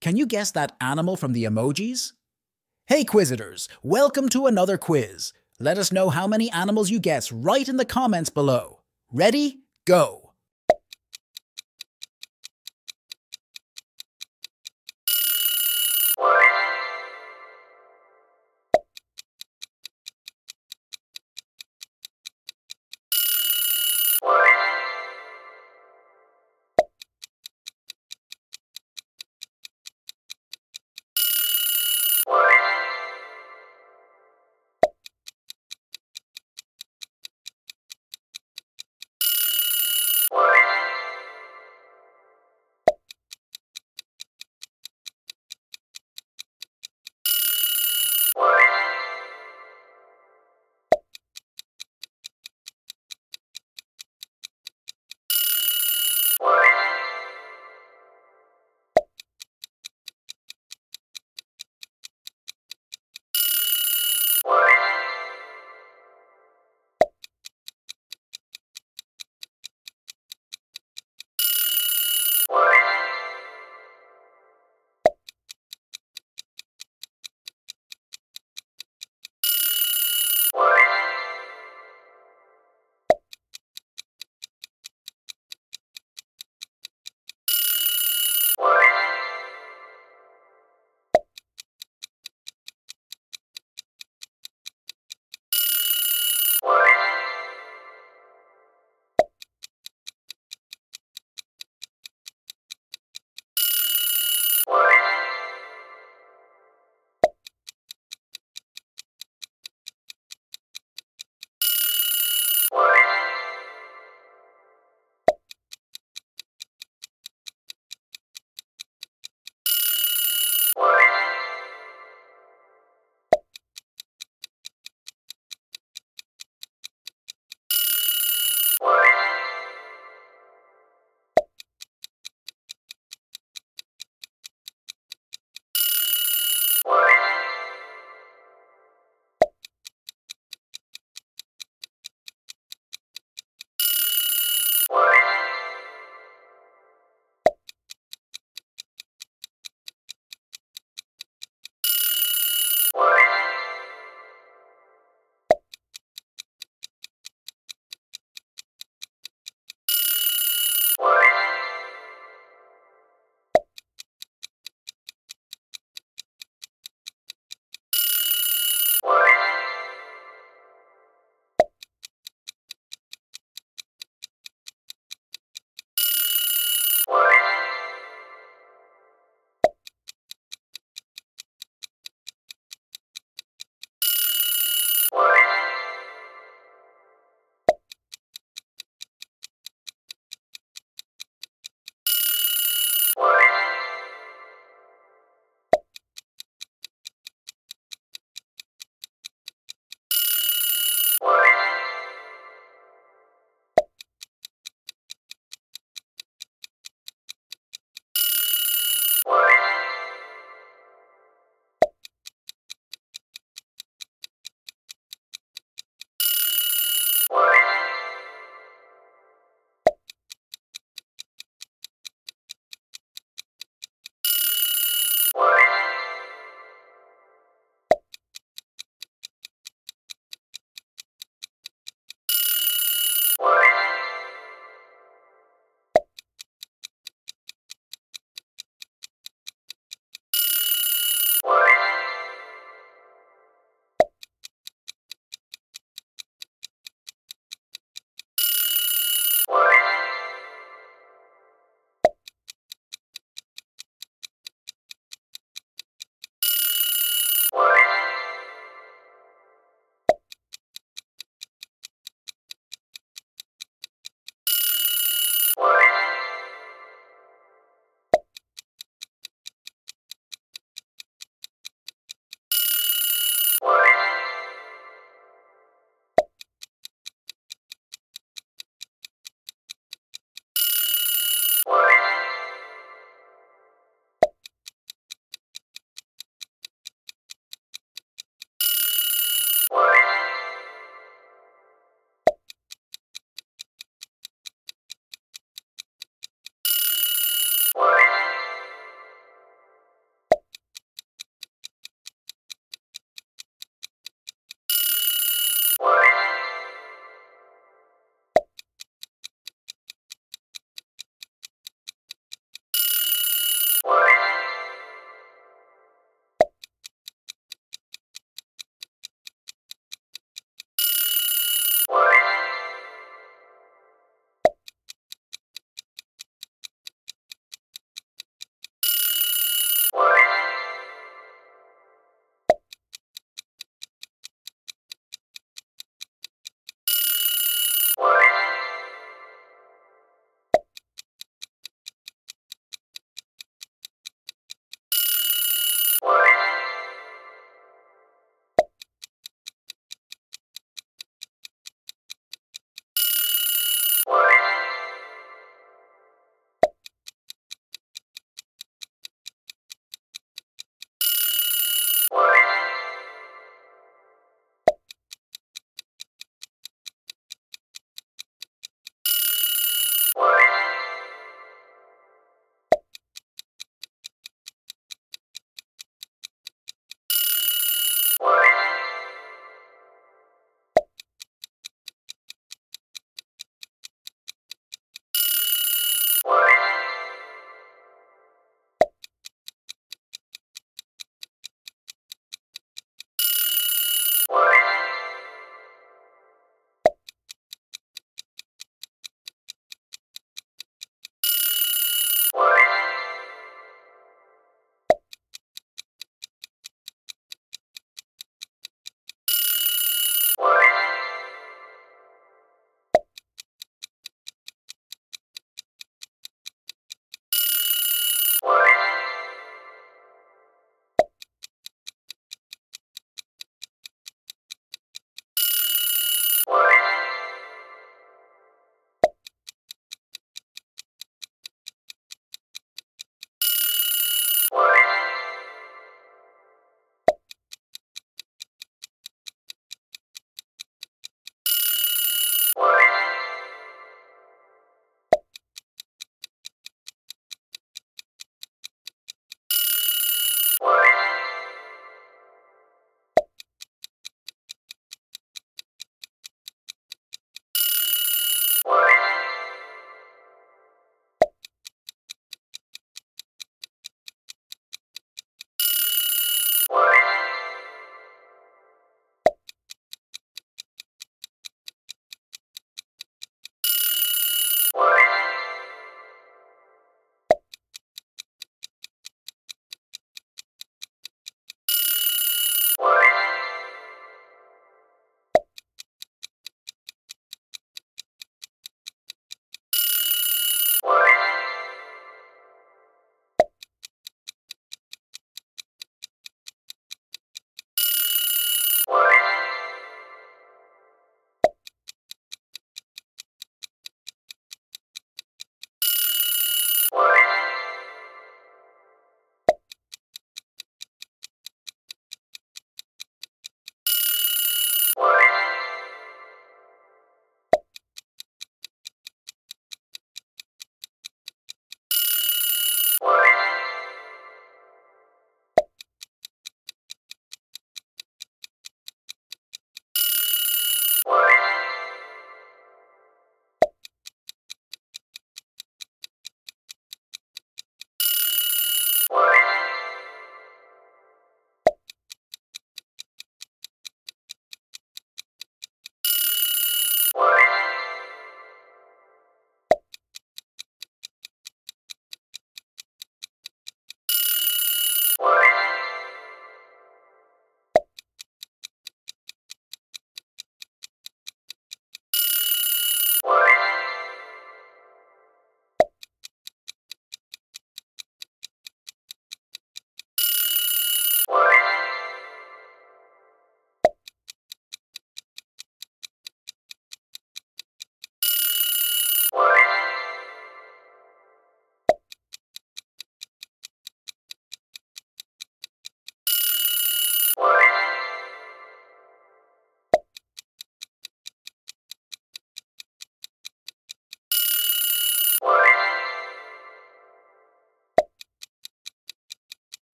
Can you guess that animal from the emojis? Hey Quizitors, welcome to another quiz. Let us know how many animals you guess right in the comments below. Ready? Go!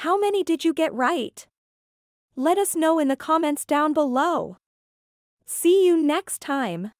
How many did you get right? Let us know in the comments down below. See you next time.